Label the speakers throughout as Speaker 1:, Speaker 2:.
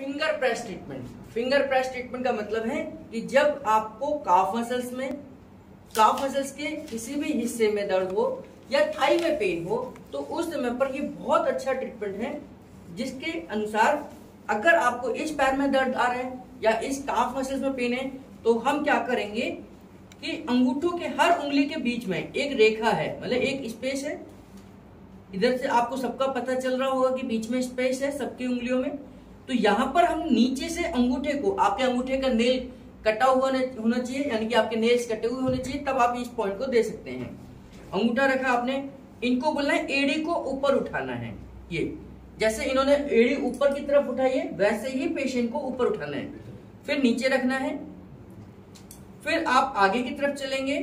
Speaker 1: Finger press treatment finger press treatment का मतलब है कि जब आपको काफ मसल्स में काफ मसल्स के किसी भी हिस्से में दर्द हो या थाई में पेन हो तो उस समय पर ये बहुत अच्छा ट्रीटमेंट है, जिसके अनुसार अगर आपको इस पैर में दर्द आ रहा है या इस काफ मसल्स में पेन है तो हम क्या करेंगे कि अंगूठों के हर उंगली के बीच में एक रेखा है मतलब एक स्पेस है। इधर से आपको सबका पता चल रहा होगा कि बीच में स्पेस है सबकी उंगलियों में। तो यहाँ पर हम नीचे से अंगूठे को, आपके अंगूठे का नेल कटा हुआ होना चाहिए, यानी कि आपके नेल्स कटे हुए होने चाहिए, तब आप इस पॉइंट को दे सकते हैं। अंगूठा रखा आपने, इनको बोलना है एड़ी को ऊपर उठाना है। ये, जैसे इन्होंने एड़ी ऊपर की तरफ़ उठाई है, वैसे ही पेशेंट को ऊपर उठाना है। फिर नीचे रखना है, फिर आप आगे की तरफ़ चलेंगे,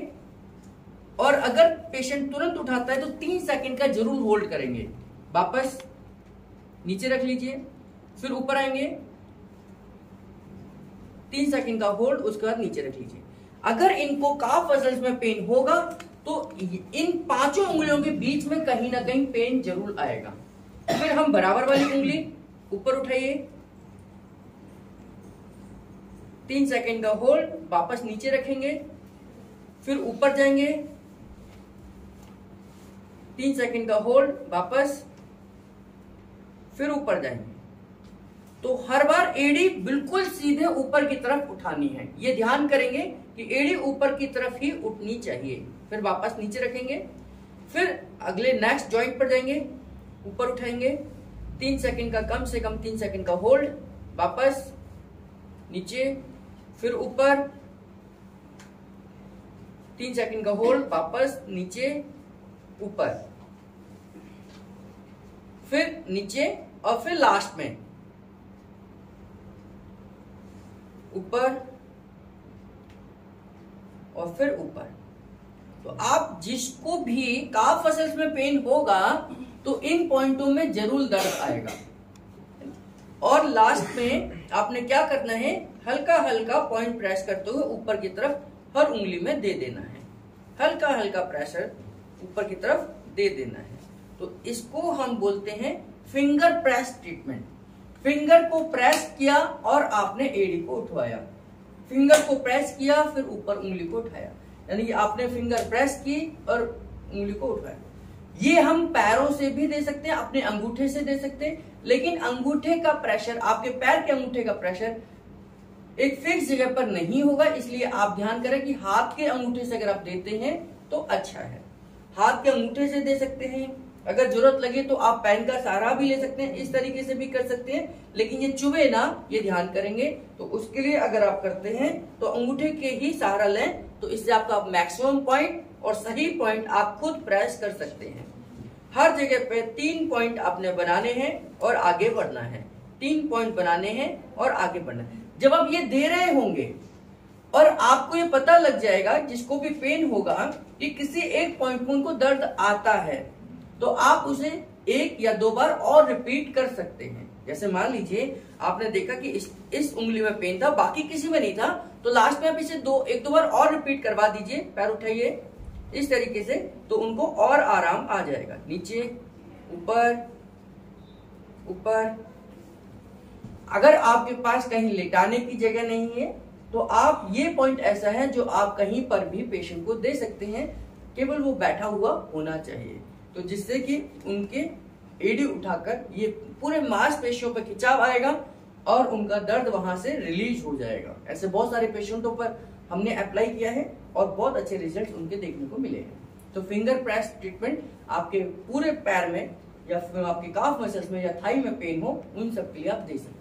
Speaker 1: और अगर पेशेंट तुरंत उठाता है तो तीन सेकंड का ज़रूर होल्ड करेंगे। वापस नीचे रख लीजिए। फिर ऊपर आएँगे। तीन सेकंड का होल्ड, उसके बाद नीचे रख लीजिए। अगर इनको काफ मसल्स में पेन होगा तो इन पाँचों उंगलियों के बीच में कहीं ना कहीं पेन ज़रूर आएगा। फिर हम बराबर वाली उंगली ऊपर उठाइए। तीन सेकंड का होल्ड, वापस नीचे रखेंगे। फिर ऊपर जाएँगे। तीन सेकंड का होल्ड, वापस। फिर ऊपर जाएँगे। तो हर बार एडी बिल्कुल सीधे ऊपर की तरफ़ उठानी है। ये ध्यान करेंगे कि एडी ऊपर की तरफ़ ही उठनी चाहिए। फिर वापस नीचे रखेंगे। फिर अगले नेक्स्ट जॉइंट पर जाएँगे। ऊपर उठाएँगे। तीन सेकंड का कम से कम तीन सेकंड का होल्ड वापस नीचे। फिर ऊपर। तीन सेकंड का होल्ड वापस नीचे। ऊपर। फिर नीचे और फिर लास्ट में। ऊपर और फिर ऊपर। तो आप जिसको भी काफ मसल्स में पेन होगा तो इन पॉइंटों में ज़रूर दर्द आएगा। और लास्ट में आपने क्या करना है? हल्का हल्का पॉइंट प्रेस करते हुए ऊपर की तरफ़ हर उंगली में दे देना है। हल्का हल्का प्रेशर ऊपर की तरफ़ दे देना है। तो इसको हम बोलते हैं फिंगर प्रेस ट्रीटमेंट फिंगर को प्रेस किया और आपने एडी को उठवाया। फिंगर को प्रेस किया, फिर ऊपर उंगली को उठाया। यानी आपने फिंगर प्रेस की और उंगली को उठाया। ये हम पैरों से भी दे सकते हैं, अपने अंगूठे से दे सकते हैं, लेकिन अंगूठे का प्रेशर आपके पैर के अंगूठे का प्रेशर एक फिक्स जगह पर नहीं होगा, इसलिए आप ध्यान करें कि हाथ के अंगूठे से अगर आप देते हैं तो अच्छा है। हाथ के अंगूठे से दे सकते हैं अगर ज़रूरत लगे तो आप पेन का सहारा भी ले सकते हैं, इस तरीके से भी कर सकते हैं। लेकिन ये चुभे ना, ये ध्यान करेंगे। तो उसके लिए अगर आप करते हैं तो अंगूठे के ही सहारा लें तो इससे आपका मैक्सिमम पॉइंट और सही पॉइंट आप खुद प्रेस कर सकते हैं। हर जगह पे तीन पॉइंट आपने बनाने हैं और आगे बढ़ना है। तीन पॉइंट बनाने हैं और आगे बढ़ना है। जब आप ये दे रहे होंगे और आपको ये पता लग जाएगा, जिसको भी पेन होगा, कि किसी एक पॉइंट में उनको दर्द आता है तो आप उसे एक या दो बार और रिपीट कर सकते हैं। जैसे मान लीजिए, आपने देखा कि इस इस उंगली में पेन था, बाकी किसी में नहीं था तो लास्ट में आप इसे दो, एक दो बार और रिपीट करवा दीजिए। पैर उठाइए। इस तरीके से तो उनको और आराम आ जाएगा। नीचे, ऊपर ऊपर। अगर आपके पास कहीं लेटाने की जगह नहीं है तो आप ये पॉइंट ऐसा है जो आप कहीं पर भी पेशेंट को दे सकते हैं। केवल वो बैठा हुआ होना चाहिए। तो जिससे कि उनके एडी उठाकर ये पूरे मांसपेशियों पर खिंचाव आएगा और उनका दर्द वहाँ से रिलीज़ हो जाएगा। ऐसे बहुत सारे पेशेंटों पर हमने अप्लाई किया है और बहुत अच्छे रिज़ल्ट उनके देखने को मिले हैं। तो फिंगर प्रेस ट्रीटमेंट आपके पूरे पैर में या फिर आपके काफ मसल्स में या थाई में पेन हो, उन सब के लिए आप दे सकते हैं।